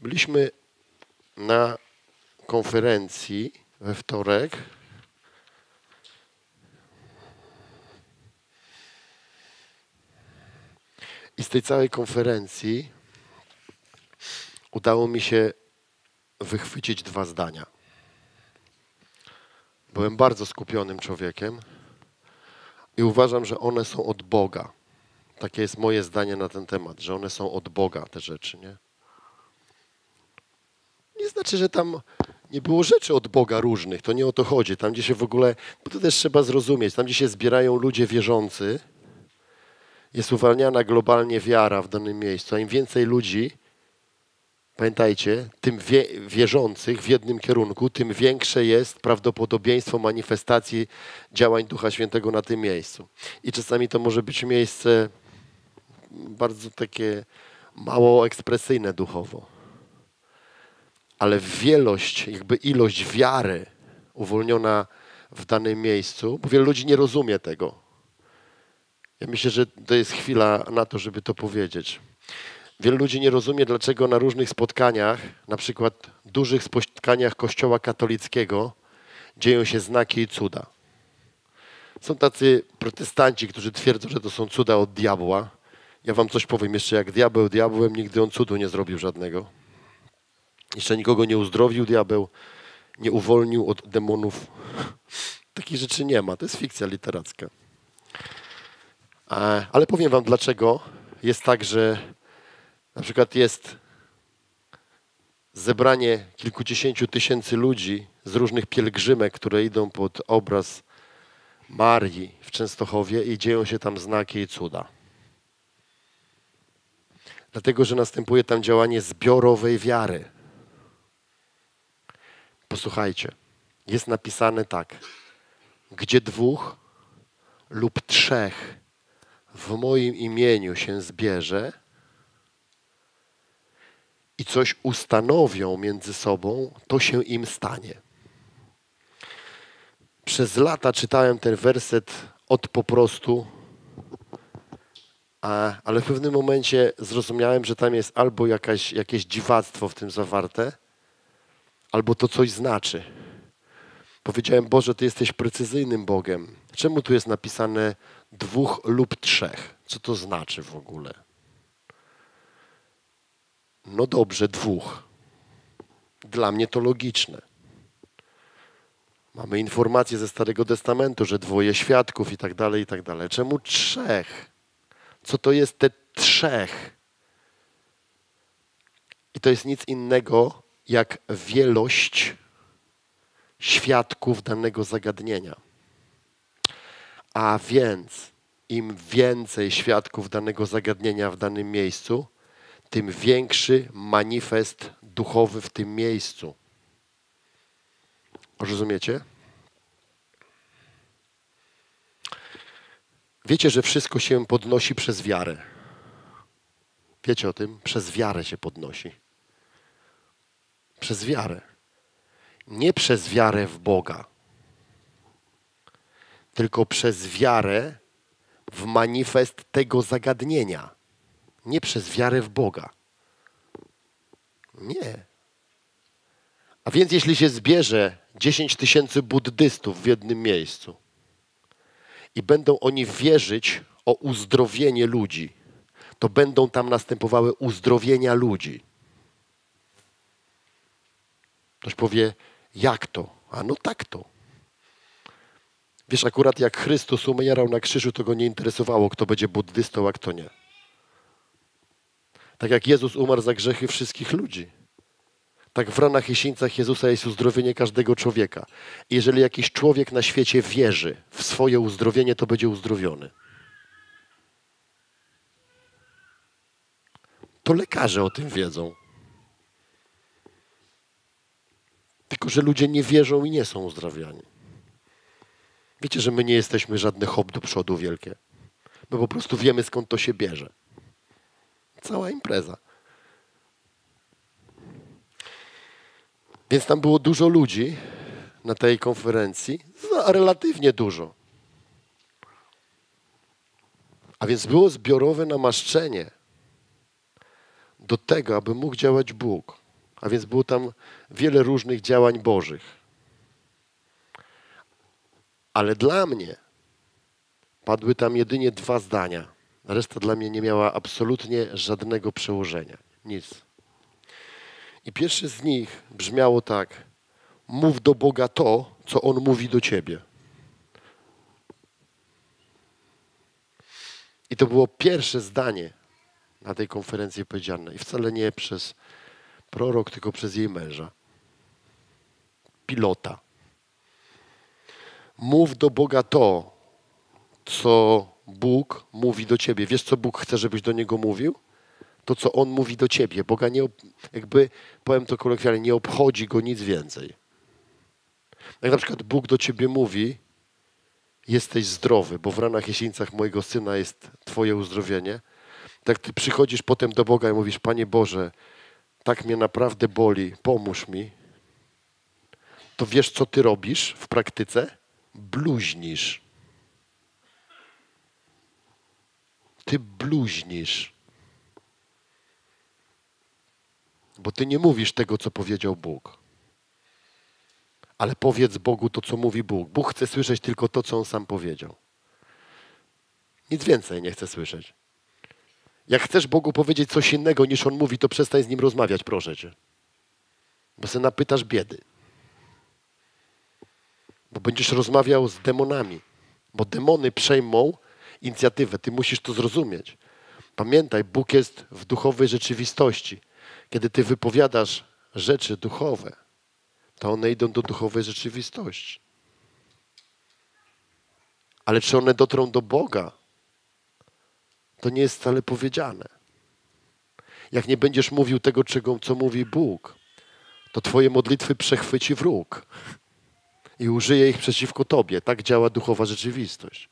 Byliśmy na konferencji we wtorek. I z tej całej konferencji udało mi się wychwycić dwa zdania. Byłem bardzo skupionym człowiekiem i uważam, że one są od Boga. Takie jest moje zdanie na ten temat, że one są od Boga, te rzeczy, nie? Nie znaczy, że tam nie było rzeczy od Boga różnych, to nie o to chodzi. Tam, gdzie się w ogóle, bo to też trzeba zrozumieć, tam, gdzie się zbierają ludzie wierzący, jest uwalniana globalnie wiara w danym miejscu. A im więcej ludzi, pamiętajcie, tym wie, wierzących w jednym kierunku, tym większe jest prawdopodobieństwo manifestacji działań Ducha Świętego na tym miejscu. I czasami to może być miejsce bardzo takie mało ekspresyjne duchowo. Ale wielość, jakby ilość wiary uwolniona w danym miejscu, bo wielu ludzi nie rozumie tego. Ja myślę, że to jest chwila na to, żeby to powiedzieć. Wielu ludzi nie rozumie, dlaczego na różnych spotkaniach, na przykład dużych spotkaniach Kościoła katolickiego, dzieją się znaki i cuda. Są tacy protestanci, którzy twierdzą, że to są cuda od diabła. Ja wam coś powiem, jeszcze jak diabeł diabłem, nigdy on cudu nie zrobił żadnego. Jeszcze nikogo nie uzdrowił diabeł, nie uwolnił od demonów. Takich rzeczy nie ma, to jest fikcja literacka. Ale powiem wam, dlaczego jest tak, że na przykład jest zebranie kilkudziesięciu tysięcy ludzi z różnych pielgrzymek, które idą pod obraz Marii w Częstochowie i dzieją się tam znaki i cuda. Dlatego, że następuje tam działanie zbiorowej wiary. Posłuchajcie, jest napisane tak. Gdzie dwóch lub trzech w moim imieniu się zbierze i coś ustanowią między sobą, to się im stanie. Przez lata czytałem ten werset od po prostu, ale w pewnym momencie zrozumiałem, że tam jest albo jakaś, jakieś dziwactwo w tym zawarte, albo to coś znaczy. Powiedziałem, Boże, Ty jesteś precyzyjnym Bogiem. Czemu tu jest napisane dwóch lub trzech? Co to znaczy w ogóle? No dobrze, dwóch. Dla mnie to logiczne. Mamy informacje ze Starego Testamentu, że dwoje świadków i tak dalej, i tak dalej. Czemu trzech? Co to jest te trzech? I to jest nic innego jak wielość świadków danego zagadnienia. A więc im więcej świadków danego zagadnienia w danym miejscu, tym większy manifest duchowy w tym miejscu. Rozumiecie? Wiecie, że wszystko się podnosi przez wiarę. Wiecie o tym? Przez wiarę się podnosi. Przez wiarę. Nie przez wiarę w Boga, tylko przez wiarę w manifest tego zagadnienia. Nie przez wiarę w Boga. Nie. A więc jeśli się zbierze 10 tysięcy buddystów w jednym miejscu i będą oni wierzyć o uzdrowienie ludzi, to będą tam następowały uzdrowienia ludzi. Ktoś powie, jak to? A no tak to. Wiesz, akurat jak Chrystus umierał na krzyżu, to go nie interesowało, kto będzie buddystą, a kto nie. Tak jak Jezus umarł za grzechy wszystkich ludzi. Tak w ranach i sińcach Jezusa jest uzdrowienie każdego człowieka. I jeżeli jakiś człowiek na świecie wierzy w swoje uzdrowienie, to będzie uzdrowiony. To lekarze o tym wiedzą. Tylko, że ludzie nie wierzą i nie są uzdrawiani. Wiecie, że my nie jesteśmy żadne hop do przodu wielkie. My po prostu wiemy, skąd to się bierze. Cała impreza. Więc tam było dużo ludzi na tej konferencji, no, relatywnie dużo. A więc było zbiorowe namaszczenie do tego, aby mógł działać Bóg. A więc było tam wiele różnych działań Bożych. Ale dla mnie padły tam jedynie dwa zdania. Reszta dla mnie nie miała absolutnie żadnego przełożenia. Nic. I pierwsze z nich brzmiało tak: Mów do Boga to, co On mówi do ciebie. I to było pierwsze zdanie na tej konferencji powiedziane. I wcale nie przez prorok, tylko przez jej męża. Pilota. Mów do Boga to, co Bóg mówi do ciebie. Wiesz, co Bóg chce, żebyś do Niego mówił? To, co On mówi do ciebie. Boga nie, jakby, powiem to kolokwialnie, nie obchodzi Go nic więcej. Jak na przykład Bóg do ciebie mówi, jesteś zdrowy, bo w ranach jesińcach mojego syna jest Twoje uzdrowienie. Tak ty przychodzisz potem do Boga i mówisz, Panie Boże, tak mnie naprawdę boli, pomóż mi. To wiesz, co ty robisz w praktyce? Bluźnisz. Ty bluźnisz. Bo ty nie mówisz tego, co powiedział Bóg ale powiedz Bogu to, co mówi Bóg. Bóg chce słyszeć tylko to, co On sam powiedział. Nic więcej nie chce słyszeć. Jak chcesz Bogu powiedzieć coś innego niż On mówi, to przestań z Nim rozmawiać, proszę Cię. Bo se napytasz biedy. Bo będziesz rozmawiał z demonami. Bo demony przejmą inicjatywę. Ty musisz to zrozumieć. Pamiętaj, Bóg jest w duchowej rzeczywistości. Kiedy Ty wypowiadasz rzeczy duchowe, to one idą do duchowej rzeczywistości. Ale czy one dotrą do Boga, to nie jest wcale powiedziane. Jak nie będziesz mówił tego, czego, co mówi Bóg, to Twoje modlitwy przechwyci wróg i użyje ich przeciwko Tobie. Tak działa duchowa rzeczywistość.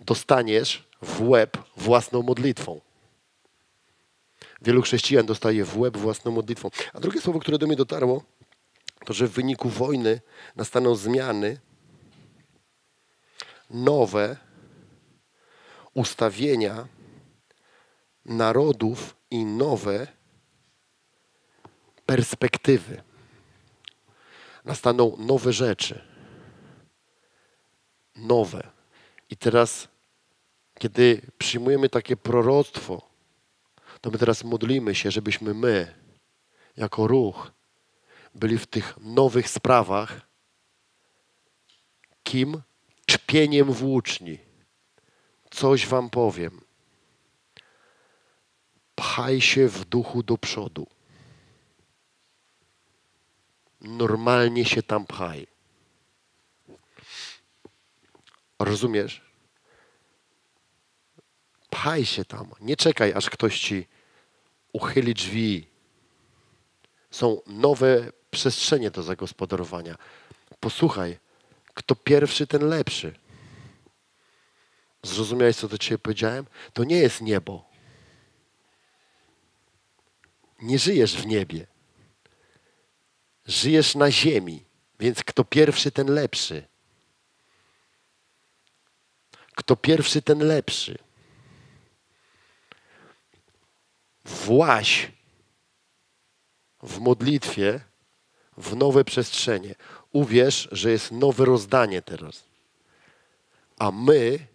Dostaniesz w łeb własną modlitwą. Wielu chrześcijan dostaje w łeb własną modlitwą. A drugie słowo, które do mnie dotarło, to że w wyniku wojny nastaną zmiany, nowe ustawienia narodów i nowe perspektywy. Nastaną nowe rzeczy. Nowe. I teraz, kiedy przyjmujemy takie proroctwo, to my teraz modlimy się, żebyśmy my, jako ruch, byli w tych nowych sprawach kim? Czpieniem włóczni. Coś wam powiem. Pchaj się w duchu do przodu. Normalnie się tam pchaj. Rozumiesz? Pchaj się tam. Nie czekaj, aż ktoś ci uchyli drzwi. Są nowe przestrzenie do zagospodarowania. Posłuchaj, kto pierwszy, ten lepszy. Zrozumiałeś, co do ciebie powiedziałem? To nie jest niebo. Nie żyjesz w niebie. Żyjesz na ziemi, więc kto pierwszy, ten lepszy. Kto pierwszy, ten lepszy. Właś w modlitwie w nowe przestrzenie. Uwierz, że jest nowe rozdanie teraz. A my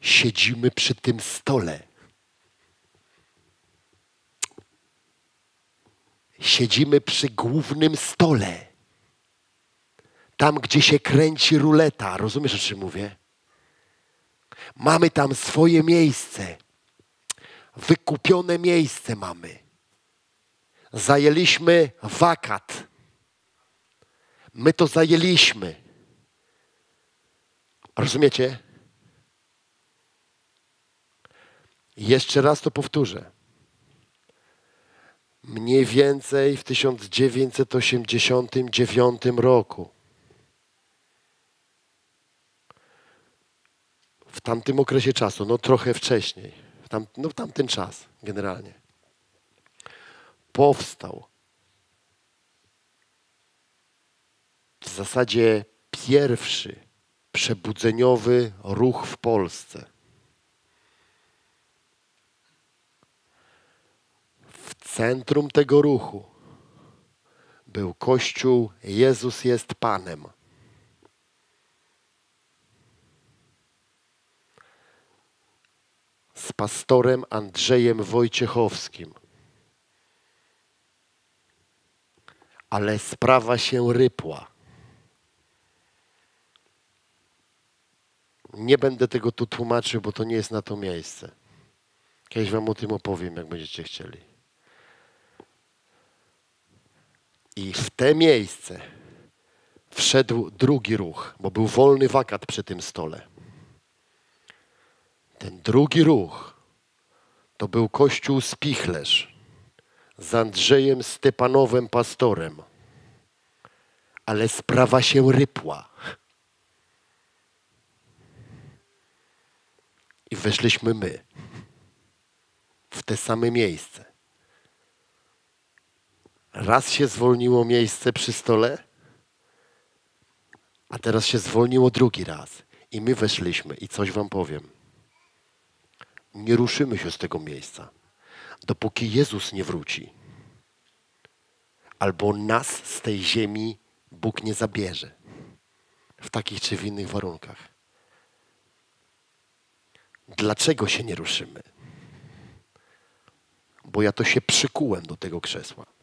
siedzimy przy tym stole. Siedzimy przy głównym stole. Tam, gdzie się kręci ruleta. Rozumiesz, o czym mówię? Mamy tam swoje miejsce. Wykupione miejsce mamy zajęliśmy wakat. My to zajęliśmy. Rozumiecie? Jeszcze raz to powtórzę. Mniej więcej w 1989 roku. W tamtym okresie czasu, no trochę wcześniej, w tam, no w tamten czas generalnie powstał w zasadzie pierwszy przebudzeniowy ruch w Polsce. Centrum tego ruchu był Kościół Jezus jest Panem. Z pastorem Andrzejem Wojciechowskim. Ale sprawa się rypła. Nie będę tego tu tłumaczył, bo to nie jest na to miejsce. Kiedyś wam o tym opowiem, jak będziecie chcieli. I w te miejsce wszedł drugi ruch, bo był wolny wakat przy tym stole. Ten drugi ruch to był kościół Spichlerz z Andrzejem Stepanowem pastorem. Ale sprawa się rypła. I weszliśmy my w te same miejsce. Raz się zwolniło miejsce przy stole, a teraz się zwolniło drugi raz. I my weszliśmy i coś wam powiem. Nie ruszymy się z tego miejsca, dopóki Jezus nie wróci. Albo nas z tej ziemi Bóg nie zabierze. W takich czy w innych warunkach. Dlaczego się nie ruszymy? Bo ja to się przykułem do tego krzesła.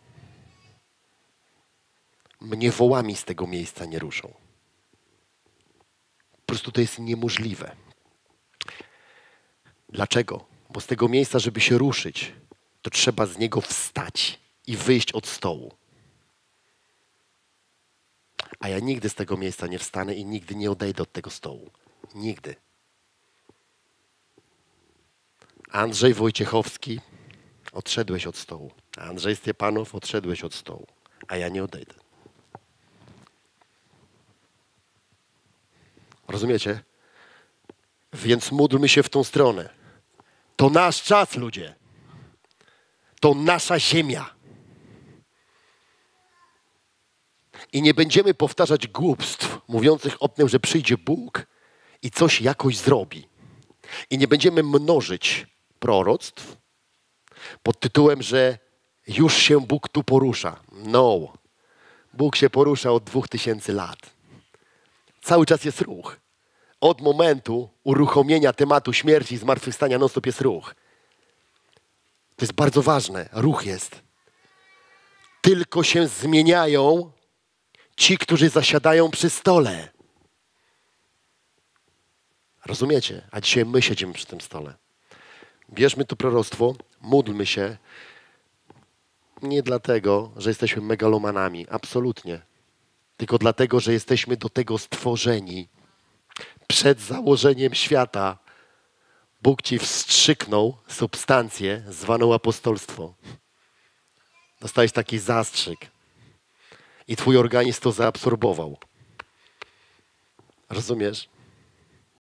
Mnie wołami z tego miejsca nie ruszą. Po prostu to jest niemożliwe. Dlaczego? Bo z tego miejsca, żeby się ruszyć, to trzeba z niego wstać i wyjść od stołu. A ja nigdy z tego miejsca nie wstanę i nigdy nie odejdę od tego stołu. Nigdy. Andrzej Wojciechowski, odszedłeś od stołu. Andrzej Stepanow, odszedłeś od stołu. A ja nie odejdę. Rozumiecie? Więc módlmy się w tą stronę. To nasz czas, ludzie. To nasza ziemia. I nie będziemy powtarzać głupstw mówiących o tym, że przyjdzie Bóg i coś jakoś zrobi. I nie będziemy mnożyć proroctw pod tytułem, że już się Bóg tu porusza. No. Bóg się porusza od dwóch tysięcy lat. Cały czas jest ruch. Od momentu uruchomienia tematu śmierci i zmartwychwstania non-stop jest ruch. To jest bardzo ważne. Ruch jest. Tylko się zmieniają ci, którzy zasiadają przy stole. Rozumiecie? A dzisiaj my siedzimy przy tym stole. Bierzmy to proroctwo, módlmy się. Nie dlatego, że jesteśmy megalomanami. Absolutnie. Tylko dlatego, że jesteśmy do tego stworzeni. Przed założeniem świata Bóg ci wstrzyknął substancję zwaną apostolstwo. Dostałeś taki zastrzyk. I twój organizm to zaabsorbował. Rozumiesz?